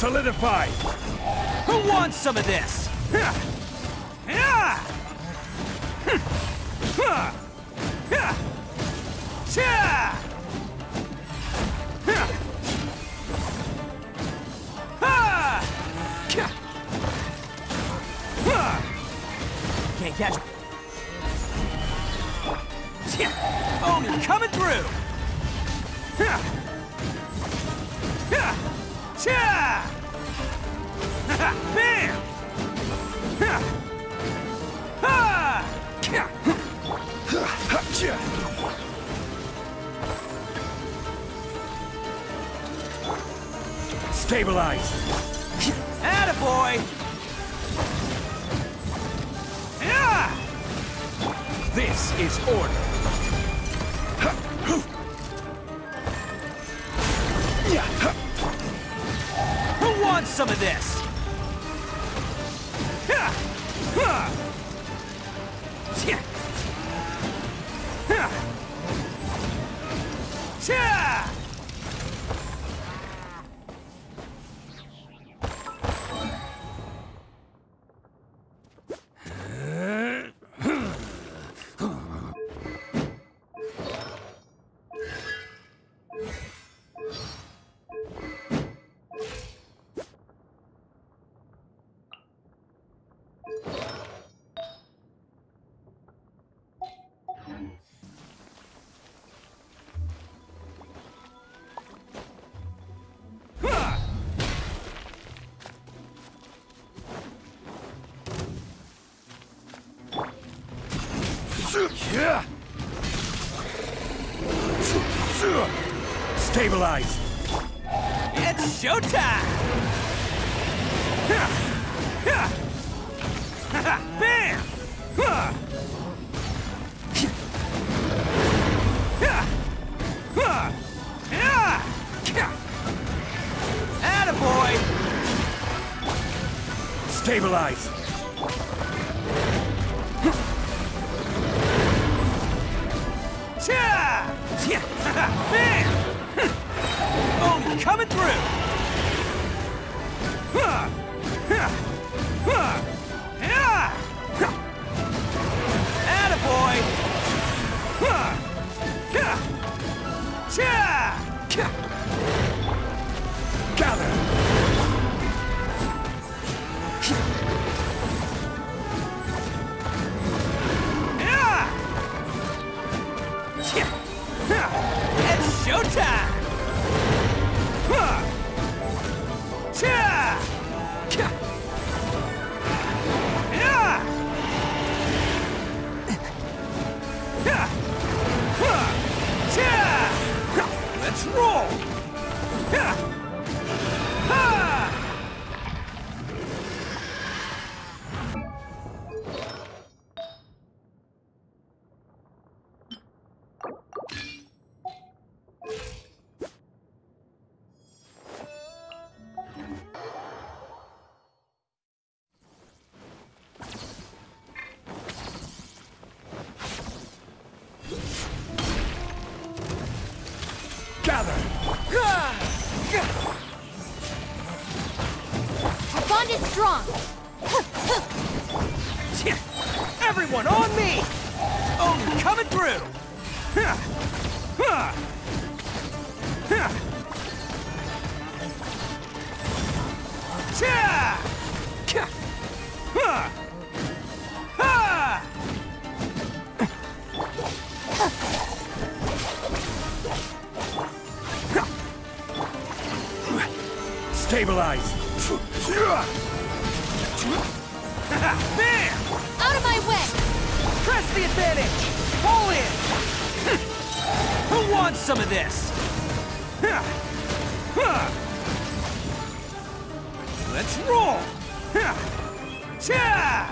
Solidify! Who wants some of this? Can't catch me. Oni coming through! Bam! Stabilize! Attaboy! Yeah! This is order! Who wants some of this? Stabilize! It's showtime! Bam! Attaboy! Stabilize! Strong. Everyone on me! Oni coming through! Stabilize! Some of this? Let's roll! Stabilize!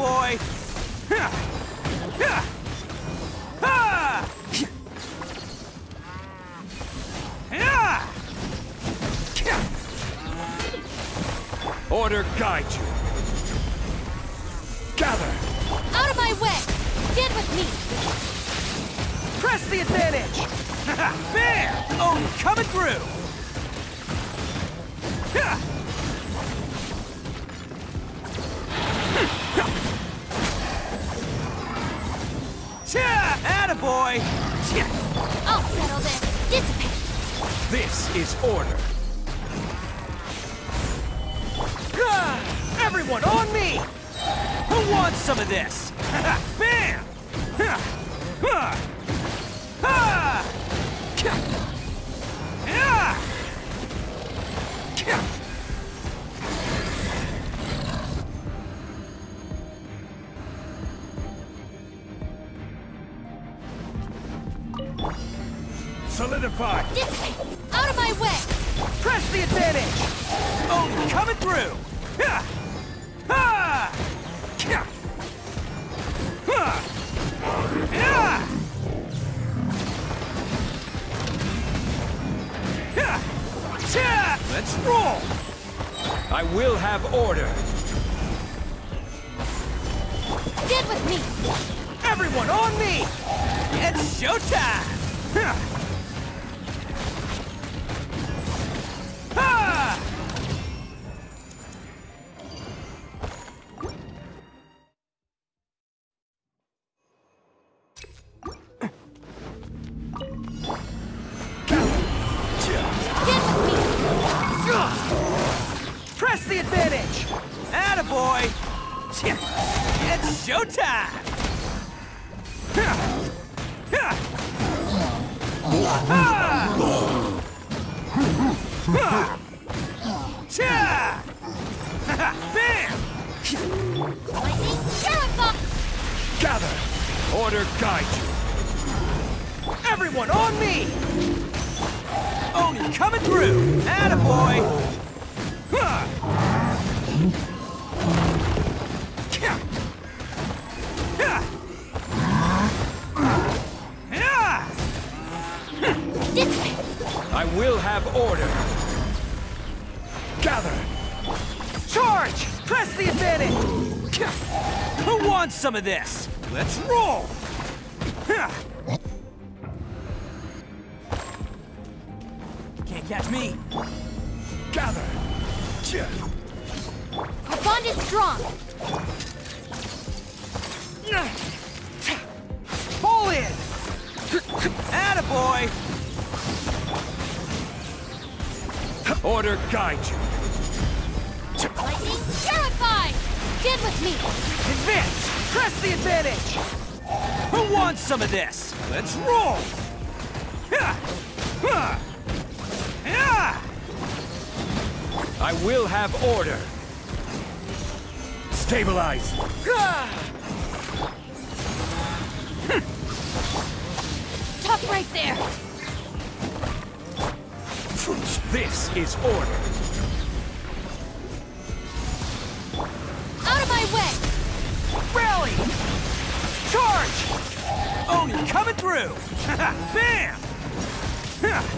Ha! Order guide you. Gather. Out of my way! Stand with me! Press the advantage! Bam! Oh, coming through! Attaboy! I'll settle this! Dissipate! This is order. Everyone on me! Who wants some of this? Bam! Cha! I will have order. Stand with me! Everyone on me! It's showtime! Terrified! Gather. Order guide you. Everyone on me! Oni coming through! Attaboy! Ha! Will have order. Gather. Charge! Press the advantage! Who wants some of this? Let's roll! Can't catch me! Gather. Tja. Our bond is strong! Pull in! Attaboy! Order guide you. Lightning terrified! Stand with me! Advance! Press the advantage! Who wants some of this? Let's roll! Ha! Ha! Yeah! I will have order. Stabilize. Stop right there! This is order. Out of my way! Rally! Charge! Oh, Oni coming through! Bam! Ha!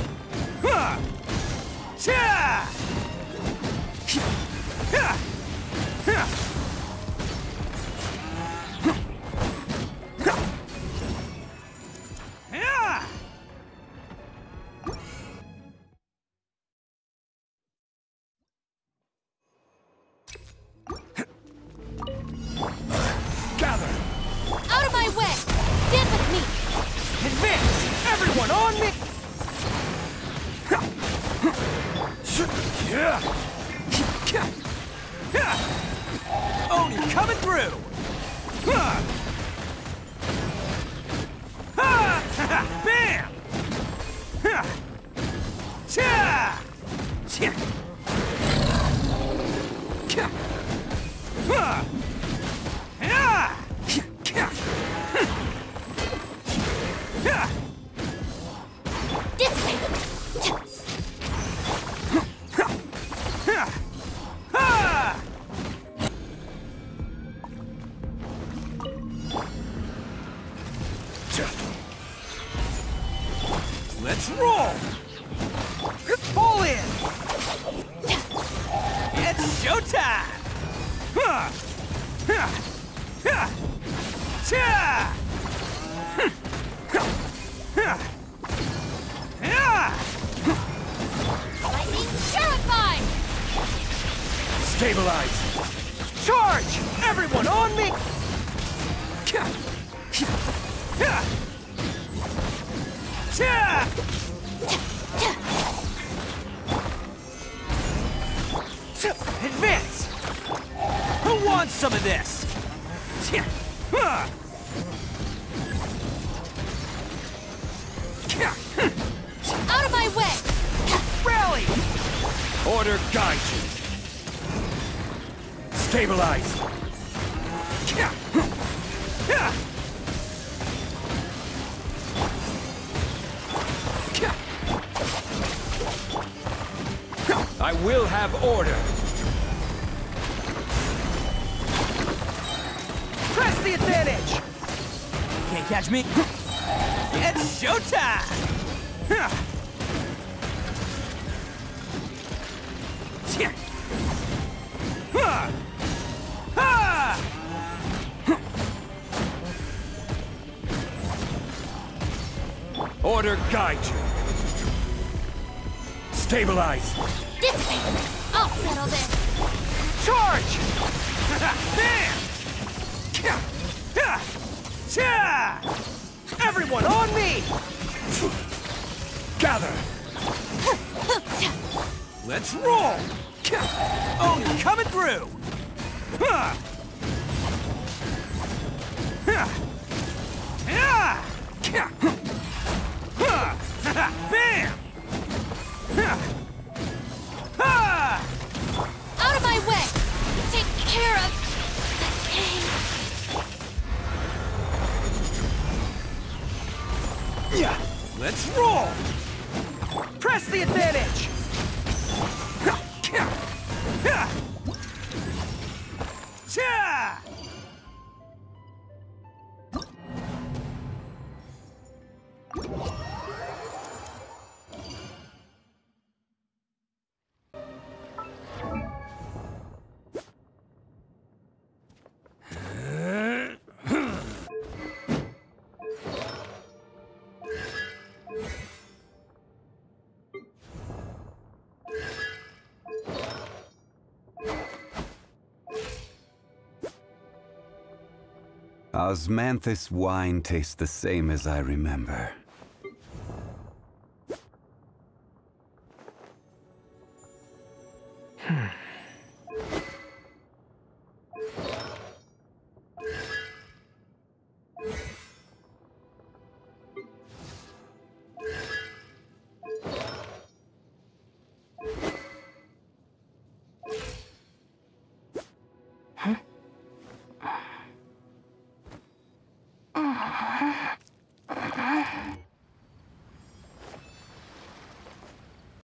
Ha! Bam! Let's roll! Let's Fall in! It's showtime! Huh! Huh! Huh! Lightning terrify! Stabilize! Charge! Everyone on me! Advance! Who wants some of this? Out of my way! Rally! Order guide you! Stabilize! I will have order! Press the advantage! Can't catch me. It's showtime! Order guide you! Stabilize! Dissipate! I'll settle this! Charge! Bam! Everyone on me! Gather! Let's roll! Oh, coming through! Huh. Huh. Yeah. Huh. Bam! Care of the! Yeah. Let's roll! Press the advantage! Cha! Osmanthus wine tastes the same as I remember.